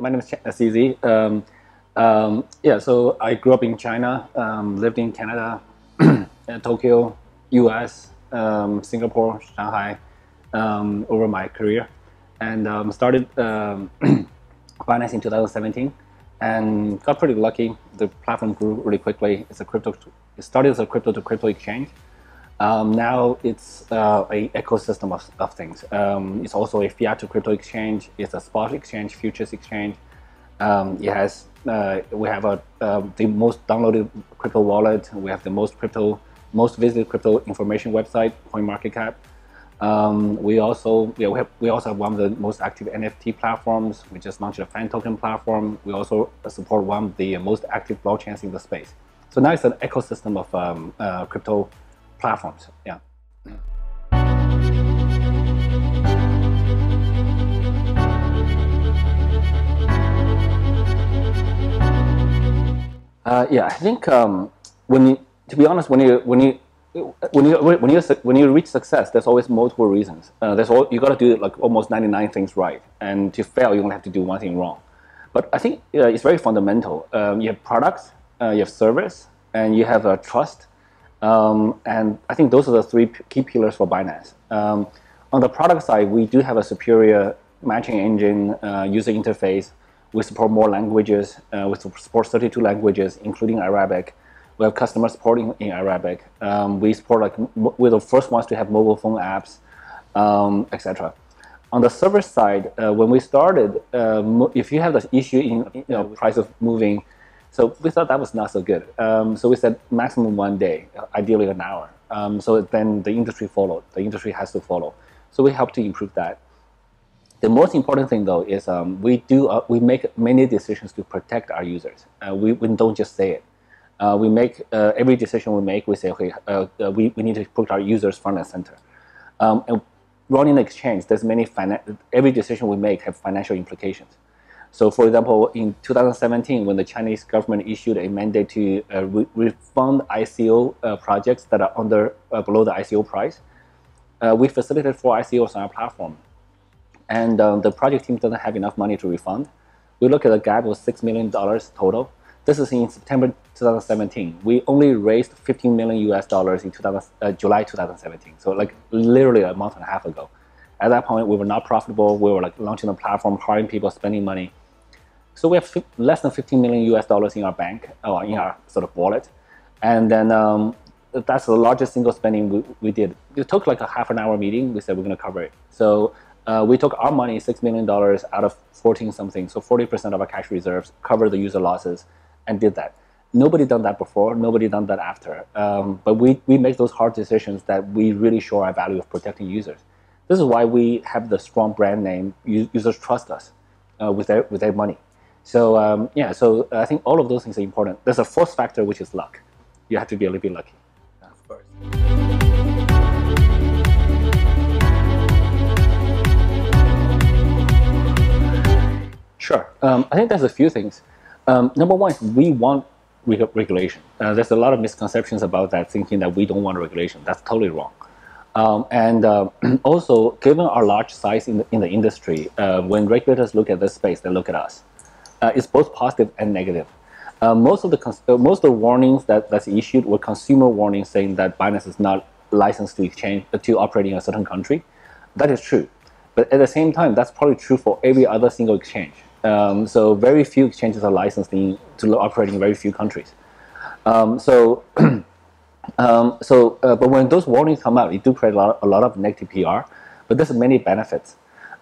my name is CZ. Um, um, yeah, so I grew up in China, um, lived in Canada, Tokyo, US, um, Singapore, Shanghai um, over my career, and um, started Binance in 2017, and got pretty lucky. The platform grew really quickly. It's a crypto. It started as a crypto to crypto exchange. Um, now it's uh, a ecosystem of, of things. Um, it's also a fiat to crypto exchange. It's a spot exchange, futures exchange. Um, it has uh, we have a, uh, the most downloaded crypto wallet. We have the most crypto, most visited crypto information website, CoinMarketCap. Um, we also yeah, we, have, we also have one of the most active NFT platforms. We just launched a fan token platform. We also support one of the most active blockchains in the space. So now it's an ecosystem of um, uh, crypto platforms. Yeah. Uh, yeah, I think um, when you, to be honest, when you when you when you when you when you reach success, there's always multiple reasons. Uh, there's all you got to do like almost 99 things right, and to fail, you only have to do one thing wrong. But I think uh, it's very fundamental. Um, you have products, uh, you have service, and you have uh, trust, um, and I think those are the three key pillars for Binance. Um, on the product side, we do have a superior matching engine, uh, user interface. We support more languages. Uh, we support 32 languages, including Arabic. We have customer supporting in Arabic. Um, we support like we're the first ones to have mobile phone apps, um, etc. On the server side, uh, when we started, uh, if you have the issue in you know, price of moving so we thought that was not so good. Um, so we said maximum one day, ideally an hour. Um, so then the industry followed. The industry has to follow. So we help to improve that. The most important thing though is um, we do uh, we make many decisions to protect our users. Uh, we, we don't just say it. Uh, we make uh, every decision we make. We say okay, uh, uh, we, we need to put our users front and center. Um, and running an exchange, there's many every decision we make have financial implications. So, for example, in 2017, when the Chinese government issued a mandate to uh, re refund ICO uh, projects that are under uh, below the ICO price, uh, we facilitated four ICOs on our platform, and um, the project team doesn't have enough money to refund. We look at the gap was six million dollars total. This is in September 2017. We only raised 15 million US dollars in 2000, uh, July 2017. So, like literally a month and a half ago. At that point, we were not profitable. We were like launching a platform, hiring people, spending money so we have less than 15 million US dollars in our bank or in our sort of wallet. And then um, that's the largest single spending we, we, did. It took like a half an hour meeting. We said we're going to cover it. So uh, we took our money, $6 million out of 14 something. So 40% of our cash reserves covered the user losses and did that. Nobody done that before. Nobody done that after. Um, but we, we make those hard decisions that we really show our value of protecting users. This is why we have the strong brand name. Users trust us uh, with, their, with their money. So um, yeah, so I think all of those things are important. There's a fourth factor, which is luck. You have to be a little bit lucky. Of course. Sure. Um, I think there's a few things. Um, number one is we want reg regulation. Uh, there's a lot of misconceptions about that, thinking that we don't want regulation. That's totally wrong. Um, and uh, also, given our large size in the, in the industry, uh, when regulators look at this space, they look at us uh, is both positive and negative. Uh, most of the uh, most of the warnings that that's issued were consumer warnings saying that Binance is not licensed to exchange uh, to operate in a certain country. That is true, but at the same time, that's probably true for every other single exchange. Um, so very few exchanges are licensed in, to operate in very few countries. Um, so. um, so, uh, but when those warnings come out, it do create a lot, a lot of negative PR, but there's many benefits.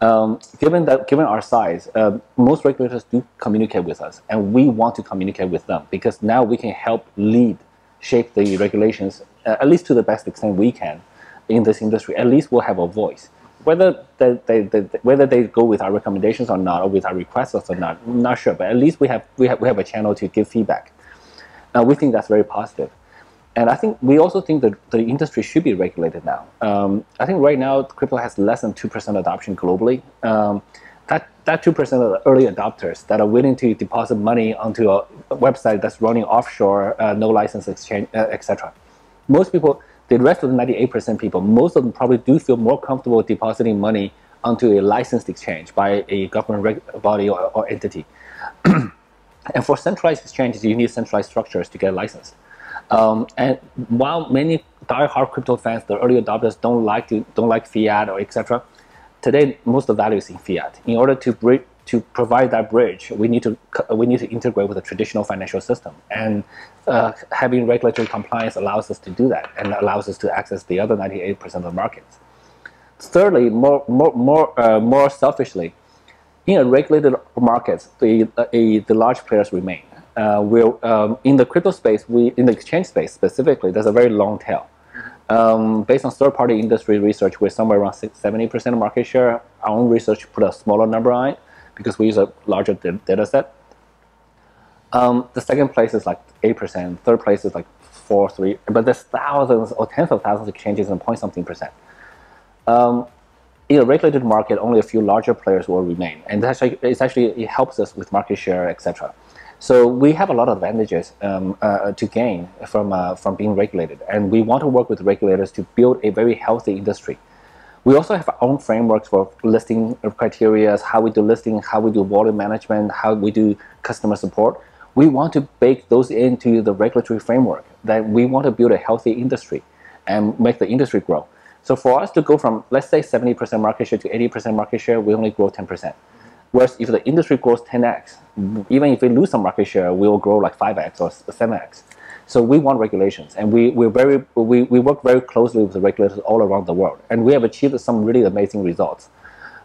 Um, given that, given our size, uh, most regulators do communicate with us, and we want to communicate with them because now we can help lead, shape the regulations uh, at least to the best extent we can in this industry. At least we'll have a voice. Whether they, they, they, whether they go with our recommendations or not, or with our requests or not, I'm not sure. But at least we have we have we have a channel to give feedback. Uh, we think that's very positive. And I think we also think that the industry should be regulated now. Um, I think right now crypto has less than 2% adoption globally. Um, that, that 2% of the early adopters that are willing to deposit money onto a, website that's running offshore, uh, no license exchange, uh, etc. Most people, the rest of the 98% people, most of them probably do feel more comfortable depositing money onto a licensed exchange by a government body or, or entity. and for centralized exchanges, you need centralized structures to get licensed. Um, and while many die-hard crypto fans, the early adopters, don't like to don't like fiat or etc. Today, most of the value is in fiat. In order to bridge, to provide that bridge, we need to we need to integrate with the traditional financial system, and uh, having regulatory compliance allows us to do that, and allows us to access the other 98% of the markets. Thirdly, more more more uh, more selfishly, in a regulated market, the uh, a, the large players remain. Uh, will um, in the crypto space, we in the exchange space specifically, there's a very long tail. Um, based on third-party industry research, we're somewhere around 70% of market share. Our own research put a smaller number on it because we use a larger data set. Um, the second place is like 8%, third place is like 4, 3, but there's thousands or tens of thousands of exchanges and point something percent. Um, in a regulated market, only a few larger players will remain, and actually, it's actually it helps us with market share, etc. So we have a lot of advantages um, uh, to gain from, uh, from being regulated. And we want to work with regulators to build a very healthy industry. We also have our own frameworks for listing criteria, how we do listing, how we do volume management, how we do customer support. We want to bake those into the regulatory framework that we want to build a healthy industry and make the industry grow. So for us to go from, let's say, 70% market share to 80% market share, we only grow 10%. Whereas if the industry grows 10x, even if we lose some market share, we will grow like 5x or 7x. So we want regulations, and we we very we, we work very closely with the regulators all around the world, and we have achieved some really amazing results.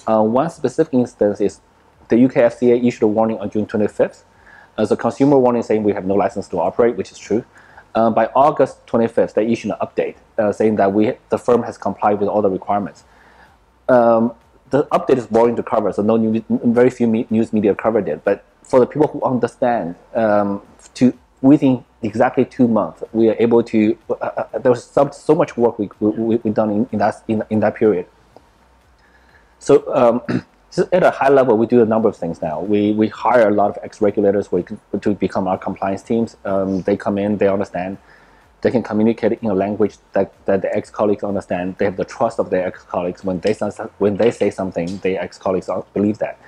Uh, one specific instance is the UK FCA issued a warning on June 25th as a consumer warning saying we have no license to operate, which is true. Uh, by August 25th, they issued an update uh, saying that we the firm has complied with all the requirements. Um, the update is boring to cover, so no new, very few me, news media covered it. But for the people who understand, um, to within exactly two months, we are able to. Uh, uh, there was some, so much work we we we done in, in that in, in that period. So. Um, so at a high level, we do a number of things now. We, we hire a lot of ex-regulators to become our compliance teams. Um, they come in, they understand they can communicate in a language that, that the ex-colleagues understand. They have the trust of their ex-colleagues. When they, when they say something, their ex-colleagues believe that.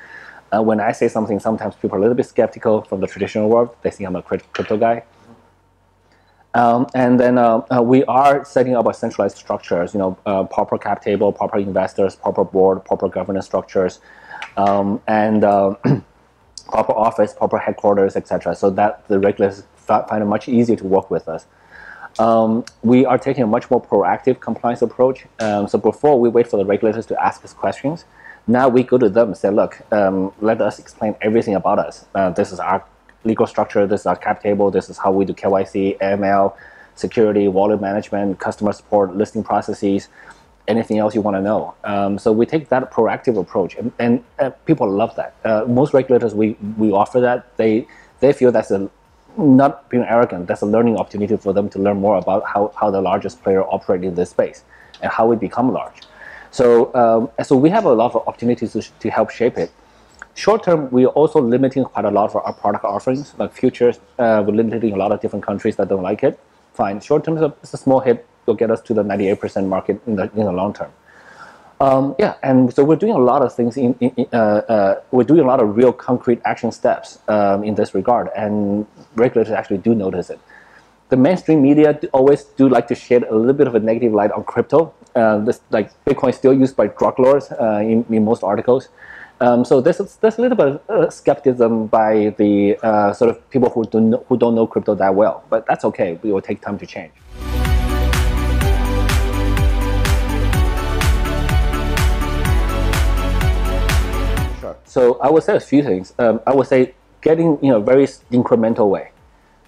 Uh, when I say something, sometimes people are a little bit skeptical from the traditional world. They think I'm a crypto guy. Um, and then uh, uh, we are setting up a centralized structures, you know, uh, proper cap table, proper investors, proper board, proper governance structures, um, and uh, proper office, proper headquarters, etc. So that the regulators find it much easier to work with us. Um, we are taking a much more proactive compliance approach. Um, so before we wait for the regulators to ask us questions, now we go to them and say, look, um, let us explain everything about us. Uh, this is our legal structure, this is our cap table, this is how we do KYC, AML, security, wallet management, customer support, listing processes, anything else you want to know. Um, so we take that proactive approach, and, and uh, people love that. Uh, most regulators we, we offer that, they, they feel that's a not being arrogant, that's a learning opportunity for them to learn more about how, how the largest player operate in this space and how we become large. So, um, so we have a lot of opportunities to, to help shape it. Short term, we're also limiting quite a lot of our product offerings, like futures. Uh, we're limiting a lot of different countries that don't like it. Fine. Short term is a, it's a small hit. Will get us to the 98% market in the in the long term. Um, yeah, and so we're doing a lot of things. In, in uh, uh, we're doing a lot of real concrete action steps um, in this regard, and regulators actually do notice it. The mainstream media always do like to shed a little bit of a negative light on crypto. Uh, this like Bitcoin is still used by drug lords uh, in, in most articles. Um, so there's, there's a little bit of uh, skepticism by the uh, sort of people who don't know, who don't know crypto that well, but that's okay. We will take time to change. I would say a few things. Um, I would say getting in a very incremental way.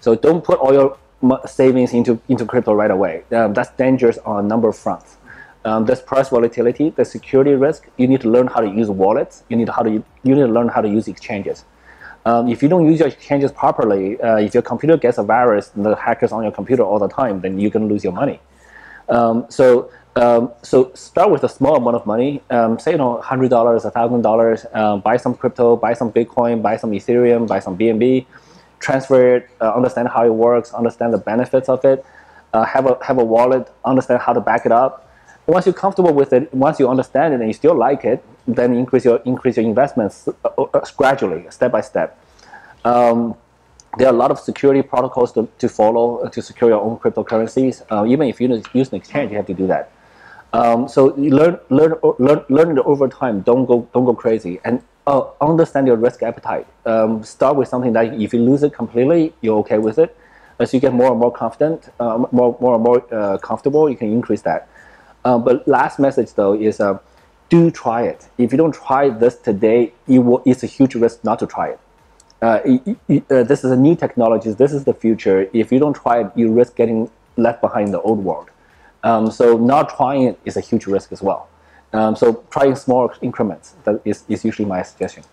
So don't put all your savings into, into crypto right away. Um, that's dangerous on a number of fronts. Um, there's price volatility, there's security risk. You need to learn how to use wallets. You need how to you need to learn how to use exchanges. Um, if you don't use your exchanges properly, uh, if your computer gets a virus, and the hackers on your computer all the time, then you're gonna lose your money. Um, so um, so start with a small amount of money, um, say you know hundred dollars, thousand dollars, um, buy some crypto, buy some Bitcoin, buy some Ethereum, buy some BNB, transfer it, uh, understand how it works, understand the benefits of it, uh, have a have a wallet, understand how to back it up. Once you're comfortable with it, once you understand it and you still like it, then increase your increase your investments uh, uh, gradually, step by step. Um, there are a lot of security protocols to, to follow to secure your own cryptocurrencies. Uh, even if you use an exchange, you have to do that. Um, so learn, learn, learn, learn it over time. Don't go, don't go crazy, and uh, understand your risk appetite. Um, start with something that if you lose it completely, you're okay with it. As you get more and more confident, uh, more, more and more uh, comfortable, you can increase that. Uh, but last message though is, uh, do try it. If you don't try this today, it will, it's a huge risk not to try it. Uh, uh, this is a new technology. This is the future. If you don't try it, you risk getting left behind in the old world. Um, so not trying it is a huge risk as well. Um, so trying small increments that is, is usually my suggestion.